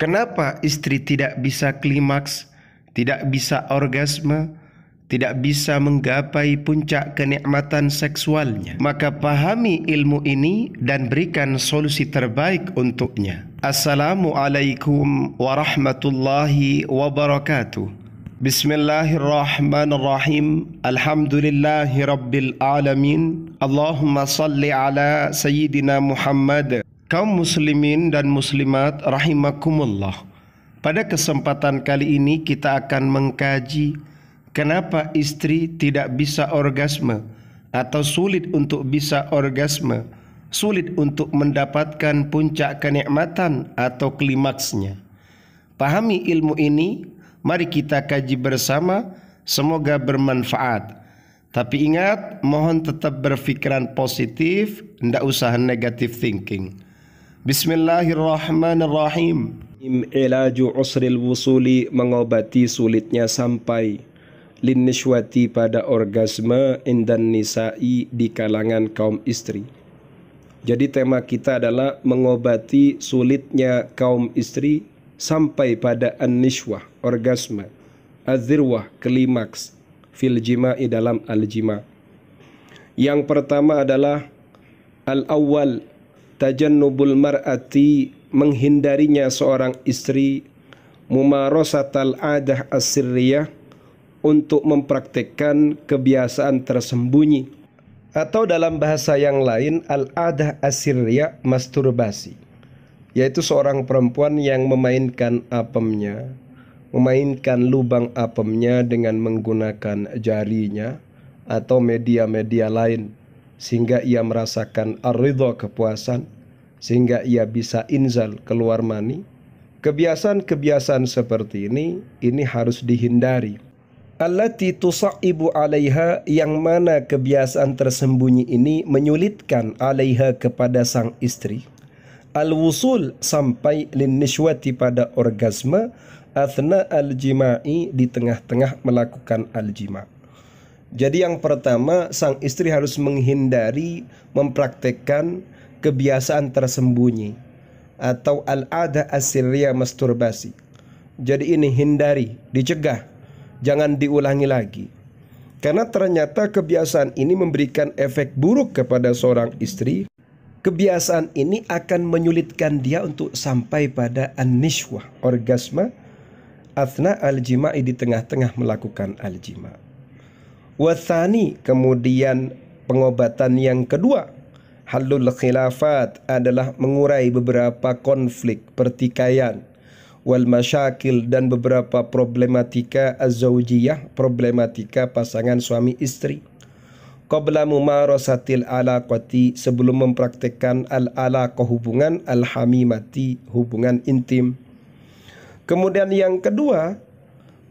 Kenapa istri tidak bisa klimaks, tidak bisa orgasme, tidak bisa menggapai puncak kenikmatan seksualnya? Maka pahami ilmu ini dan berikan solusi terbaik untuknya. Assalamualaikum warahmatullahi wabarakatuh. Bismillahirrahmanirrahim. Alhamdulillahi rabbil alamin. Allahumma salli ala sayyidina Muhammad kaum muslimin dan muslimat rahimakumullah. Pada kesempatan kali ini kita akan mengkaji kenapa istri tidak bisa orgasme atau sulit untuk bisa orgasme, sulit untuk mendapatkan puncak kenikmatan atau klimaksnya. Pahami ilmu ini, mari kita kaji bersama, semoga bermanfaat. Tapi ingat, mohon tetap berpikiran positif, tidak usah negative thinking. Bismillahirrahmanirrahim. Ilaju usril wusuli mengobati sulitnya sampai linnishwati pada orgasme indan nisa'i di kalangan kaum istri. Jadi tema kita adalah mengobati sulitnya kaum istri sampai pada an-nishwah, orgasme, azirwah, klimaks, fil jima'i dalam al-jima. Yang pertama adalah al-awwal tajannubul mar'ati menghindarinya seorang istri mumarasatal adah asirriyah untuk mempraktekkan kebiasaan tersembunyi. Atau dalam bahasa yang lain al-adah asirriyah masturbasi. Yaitu seorang perempuan yang memainkan apemnya memainkan lubang apemnya dengan menggunakan jarinya atau media-media lain sehingga ia merasakan ar-ridha kepuasan sehingga ia bisa inzal keluar mani. Kebiasaan-kebiasaan seperti ini ini harus dihindari. Allati tusaibu 'alaiha yang mana kebiasaan tersembunyi ini menyulitkan 'alaiha kepada sang istri. Al-wusul sampai linnishwati pada orgasme athna al-jima'i di tengah-tengah melakukan al-jima' Jadi yang pertama sang istri harus menghindari mempraktekkan kebiasaan tersembunyi atau al-ada asirya masturbasi. Jadi ini hindari, dicegah, jangan diulangi lagi. Karena ternyata kebiasaan ini memberikan efek buruk kepada seorang istri. Kebiasaan ini akan menyulitkan dia untuk sampai pada an-nishwah, orgasme, athna al-jima'i di tengah-tengah melakukan al-jima'. Wathani kemudian pengobatan yang kedua. Halul khilafat adalah mengurai beberapa konflik pertikaian. Wal masyakil dan beberapa problematika azawjiyah problematika pasangan suami istri. Qabla mumarasatil alaqati sebelum mempraktekkan al alaqah hubungan al hamimati hubungan intim. Kemudian yang kedua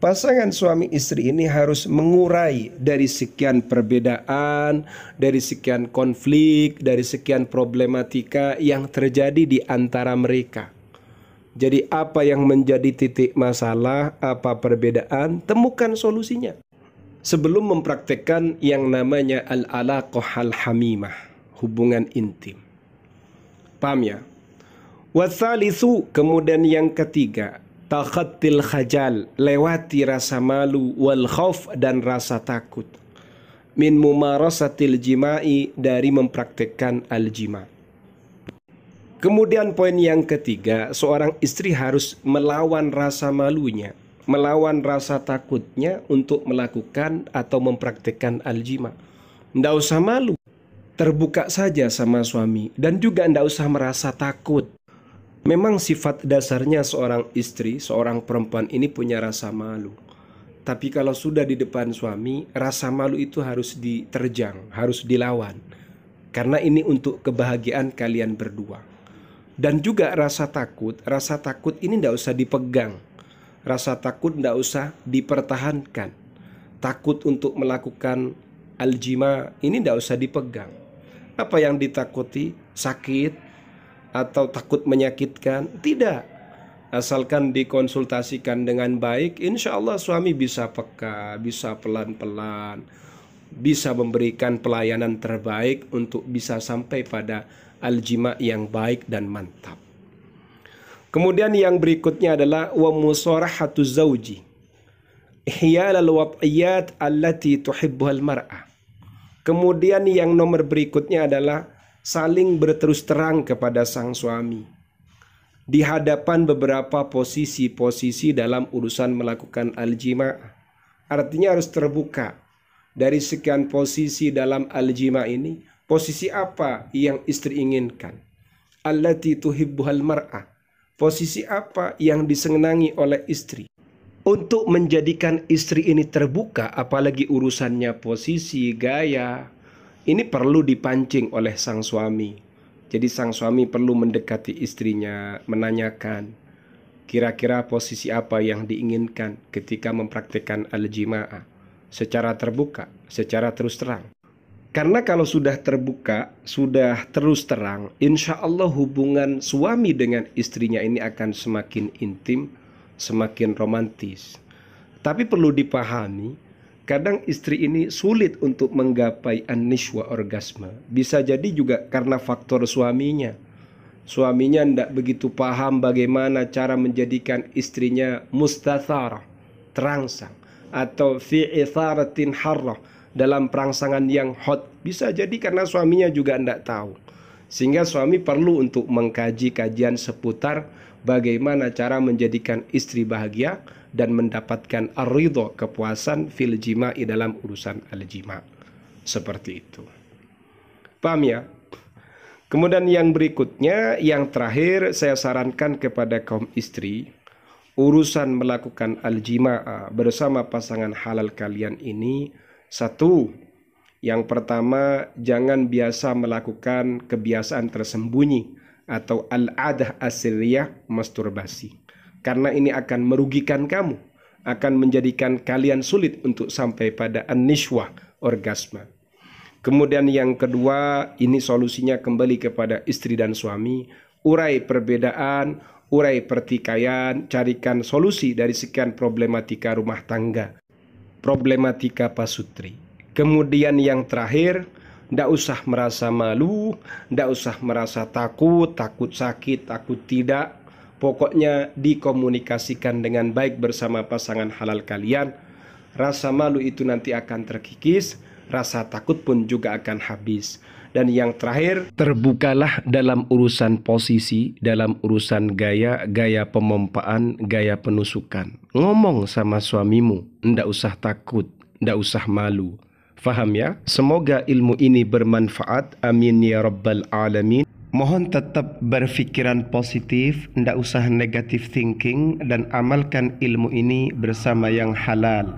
Pasangan suami istri ini harus mengurai dari sekian perbedaan, dari sekian konflik, dari sekian problematika yang terjadi di antara mereka. Jadi apa yang menjadi titik masalah, apa perbedaan, temukan solusinya. Sebelum mempraktekkan yang namanya al-alaqah al-hamimah, hubungan intim. Paham ya? Kemudian yang ketiga, takhattil khajal lewati rasa malu wal khauf dan rasa takut min mumarasatil jima'i dari mempraktekkan al jima Kemudian poin yang ketiga, seorang istri harus melawan rasa malunya, melawan rasa takutnya untuk melakukan atau mempraktekkan al-jima. Tidak usah malu, terbuka saja sama suami dan juga tidak usah merasa takut. Memang sifat dasarnya seorang istri, seorang perempuan ini punya rasa malu. Tapi kalau sudah di depan suami, rasa malu itu harus diterjang, harus dilawan. Karena ini untuk kebahagiaan kalian berdua. Dan juga rasa takut, rasa takut ini tidak usah dipegang. Rasa takut tidak usah dipertahankan. Takut untuk melakukan aljima ini tidak usah dipegang. Apa yang ditakuti? Sakit, atau takut menyakitkan tidak asalkan dikonsultasikan dengan baik insya Allah suami bisa peka bisa pelan-pelan bisa memberikan pelayanan terbaik untuk bisa sampai pada aljima yang baik dan mantap Kemudian yang berikutnya adalah wa musarahatu zauji. Ihya al wad'iyat allati tuhibbuhal mar'ah. Kemudian yang nomor berikutnya adalah saling berterus terang kepada sang suami di hadapan beberapa posisi-posisi dalam urusan melakukan al-jima. Artinya harus terbuka dari sekian posisi dalam al-jima ini, posisi apa yang istri inginkan? Allati tuhibbuhal mar'ah Posisi apa yang disenangi oleh istri? Untuk menjadikan istri ini terbuka, apalagi urusannya posisi, gaya, ini perlu dipancing oleh sang suami. Jadi sang suami perlu mendekati istrinya, menanyakan kira-kira posisi apa yang diinginkan ketika mempraktikkan al-jima'ah secara terbuka, secara terus terang. Karena kalau sudah terbuka, sudah terus terang, insya Allah hubungan suami dengan istrinya ini akan semakin intim, semakin romantis. Tapi perlu dipahami, kadang istri ini sulit untuk menggapai aniswa orgasme. Bisa jadi juga karena faktor suaminya. Suaminya tidak begitu paham bagaimana cara menjadikan istrinya mustathar, terangsang, atau fi'itharatin harrah, dalam perangsangan yang hot. Bisa jadi karena suaminya juga tidak tahu. Sehingga suami perlu untuk mengkaji kajian seputar bagaimana cara menjadikan istri bahagia dan mendapatkan ar-ridho kepuasan fil jima'i dalam urusan al-jima. Seperti itu. Paham ya? Kemudian yang berikutnya, yang terakhir saya sarankan kepada kaum istri, urusan melakukan al-jima'a bersama pasangan halal kalian ini satu, yang pertama jangan biasa melakukan kebiasaan tersembunyi atau al-adah asiriyah masturbasi. Karena ini akan merugikan kamu, akan menjadikan kalian sulit untuk sampai pada an-nishwah, orgasme. Kemudian yang kedua, ini solusinya kembali kepada istri dan suami, urai perbedaan, urai pertikaian, carikan solusi dari sekian problematika rumah tangga problematika pasutri. Kemudian yang terakhir, tidak usah merasa malu, tidak usah merasa takut, takut sakit, takut tidak. Pokoknya dikomunikasikan dengan baik bersama pasangan halal kalian. Rasa malu itu nanti akan terkikis, rasa takut pun juga akan habis. Dan yang terakhir, terbukalah dalam urusan posisi, dalam urusan gaya, gaya pemompaan, gaya penusukan. Ngomong sama suamimu, ndak usah takut, ndak usah malu. Faham ya? Semoga ilmu ini bermanfaat. Amin ya rabbal alamin. Mohon tetap berfikiran positif, ndak usah negative thinking dan amalkan ilmu ini bersama yang halal.